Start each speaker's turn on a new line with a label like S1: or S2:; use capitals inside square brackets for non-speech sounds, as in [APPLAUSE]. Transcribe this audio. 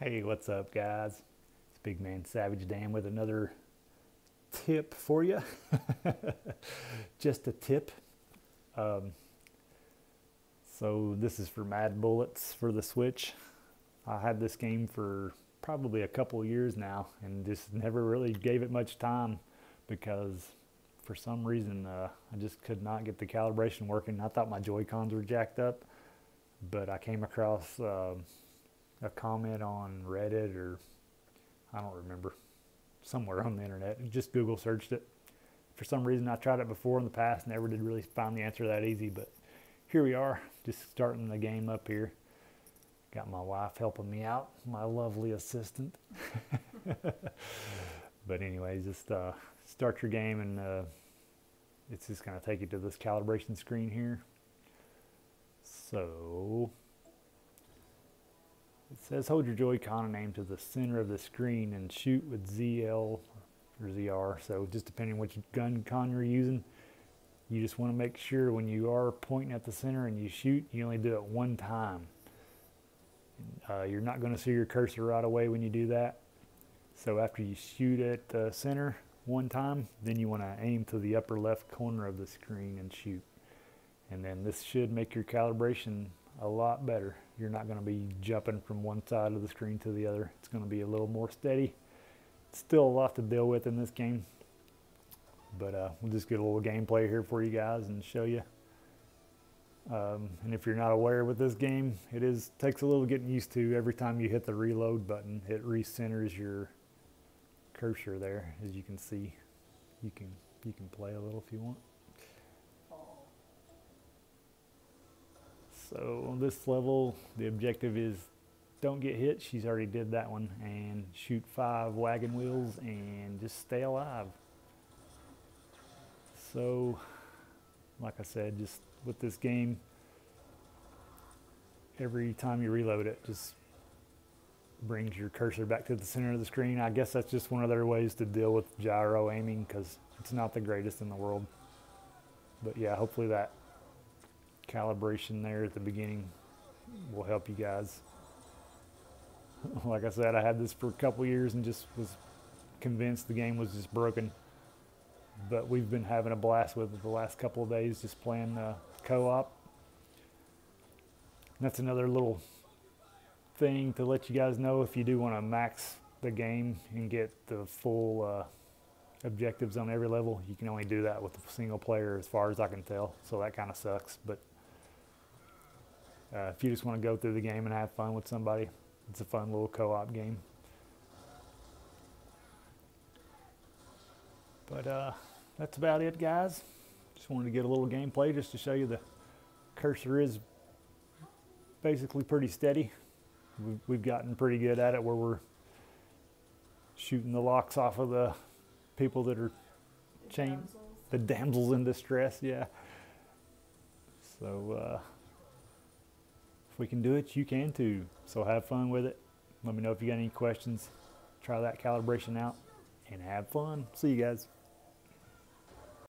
S1: Hey, what's up, guys? It's Big Man Savage Dan with another tip for you. [LAUGHS] Just a tip. Um, so, this is for Mad Bullets for the Switch. I had this game for probably a couple years now and just never really gave it much time because for some reason uh, I just could not get the calibration working. I thought my Joy Cons were jacked up, but I came across. Uh, a comment on Reddit or I don't remember, somewhere on the internet. Just Google searched it. For some reason, I tried it before in the past, never did really find the answer that easy, but here we are, just starting the game up here. Got my wife helping me out, my lovely assistant. [LAUGHS] but anyways, just uh, start your game and uh, it's just to take you to this calibration screen here. So it says hold your Joy-Con and aim to the center of the screen and shoot with ZL or ZR. So just depending which gun con you're using, you just want to make sure when you are pointing at the center and you shoot, you only do it one time. Uh, you're not going to see your cursor right away when you do that. So after you shoot at the center one time, then you want to aim to the upper left corner of the screen and shoot. And then this should make your calibration a lot better. You're not going to be jumping from one side of the screen to the other. It's going to be a little more steady. Still a lot to deal with in this game. But uh, we'll just get a little gameplay here for you guys and show you. Um, and if you're not aware with this game, it is takes a little getting used to. Every time you hit the reload button, it recenters your cursor there. As you can see, you can you can play a little if you want. So on this level, the objective is don't get hit. She's already did that one. And shoot five wagon wheels and just stay alive. So, like I said, just with this game, every time you reload it, just brings your cursor back to the center of the screen. I guess that's just one of their ways to deal with gyro aiming because it's not the greatest in the world. But yeah, hopefully that calibration there at the beginning will help you guys. like I said, I had this for a couple years and just was convinced the game was just broken. But we've been having a blast with it the last couple of days, just playing uh, co-op. That's another little thing to let you guys know if you do want to max the game and get the full uh, objectives on every level. You can only do that with a single player as far as I can tell. So that kind of sucks. But uh, if you just want to go through the game and have fun with somebody, it's a fun little co-op game. But uh, that's about it, guys. Just wanted to get a little gameplay just to show you the cursor is basically pretty steady. We've, we've gotten pretty good at it where we're shooting the locks off of the people that are chained, the damsels in distress, yeah. So, uh, if we can do it, you can too. So have fun with it. Let me know if you got any questions. Try that calibration out and have fun. See you guys.